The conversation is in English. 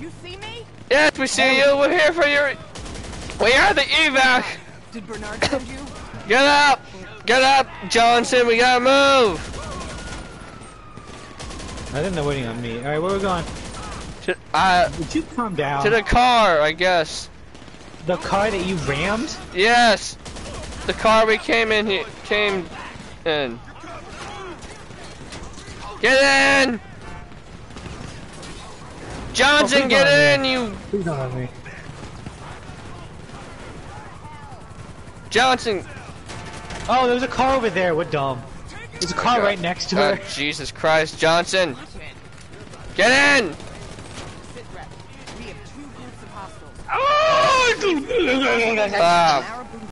You see me? Yes, we see you. We're here for your. We are the evac. Did Bernard send you? Get up! Get up, Johnson. We gotta move. I think they're waiting on me. Alright, where are we going? To, uh, Would you calm down? to the car, I guess. The car that you rammed? Yes, the car we came in. here came in. Get in, Johnson. please get don't in, you Please don't have me. Johnson. Oh, there's a car over there. We're dumb. There's a car oh right next to Oh, her. Jesus Christ, Johnson. Get in. Sit